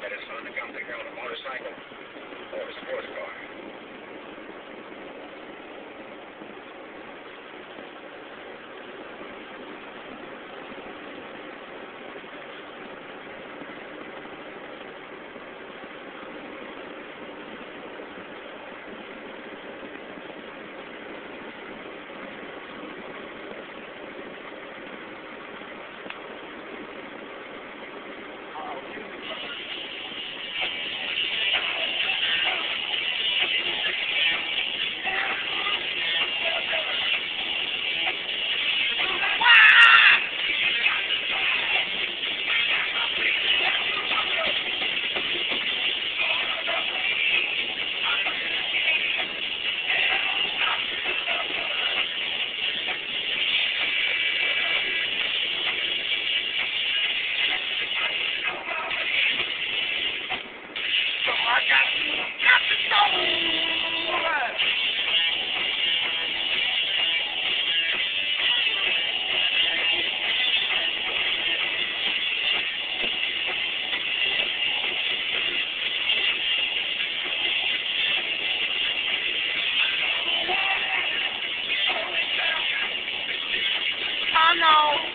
bet his son to come pick on now.